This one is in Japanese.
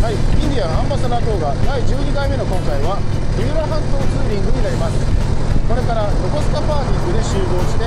はい、インディアンアンバサダー動画第12回目の今回は三浦半島ツーリングになります。これから横須賀パーキングで集合して